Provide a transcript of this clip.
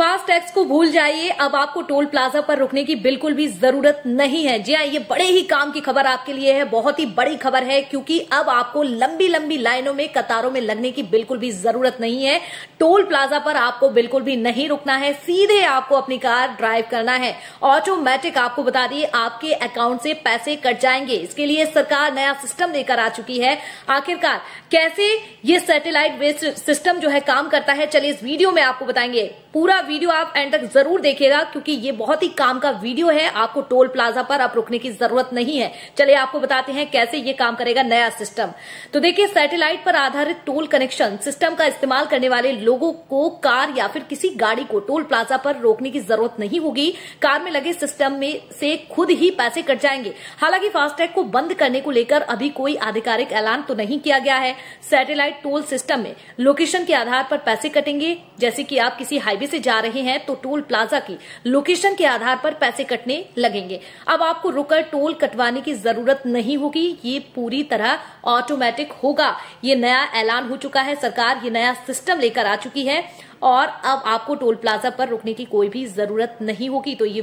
Fast tax को भूल जाइए। अब आपको टोल प्लाजा पर रुकने की बिल्कुल भी ज़रूरत नहीं है। जी हाँ ये बड़े ही काम की खबर आपके लिए है। बहुत ही बड़ी खबर है, क्योंकि अब आपको लंबी लंबी लाइनों में, कतारों में लगने की बिल्कुल भी ज़रूरत नहीं है। टोल प्लाजा पर आपको बिल्कुल भी नहीं रुकना है। सीधे आपको अपनी कार ड्राइव करना है। ऑटोमेटिक आपको बता दिए, आपके अकाउंट से पैसे कट जाएँगे। इसके लिए सरकार नया सिस्टम लेकर आ चुकी है। आखिरकार, कैसे ये सैटेलाइट बेस्ड सिस्टम जो है काम करता है, चलिए इस वीडियो में आपको बताएँगे। पूरा वीडियो आप एंड तक ज़रूर देखिएगा, क्योंकि ये बहुत ही काम का वीडियो है। आपको टोल प्लाजा पर आप रुकने की ज़रूरत नहीं है। चलिए, आपको बताते हैं कैसे ये काम करेगा नया सिस्टम। तो देखिए, सैटेलाइट पर आधारित टोल कनेक्शन सिस्टम का इस्तेमाल करने वाले लोगों को कार या फिर किसी गाड़ी को टोल प्लाजा पर रोकने की ज़रूरत नहीं होगी। कार में लगे सिस्टम में से खुद ही पैसे कट जाएँगे। हालाँकि फास्टैग को बंद करने को लेकर अभी कोई आधिकारिक ऐलान तो नहीं किया गया है। सैटेलाइट टोल सिस्टम में लोकेशन के आधार पर पैसे कटेंगे, जैसे कि आप किसी हाईवे से जा रहे हैं तो टोल प्लाजा की लोकेशन के आधार पर पैसे कटने लगेंगे। अब आपको रुकर टोल कटवाने की ज़रूरत नहीं होगी। ये पूरी तरह ऑटोमेटिक होगा। ये नया ऐलान हो चुका है। सरकार ये नया सिस्टम लेकर आ चुकी है और अब आपको टोल प्लाजा पर रुकने की कोई भी ज़रूरत नहीं होगी। तो ये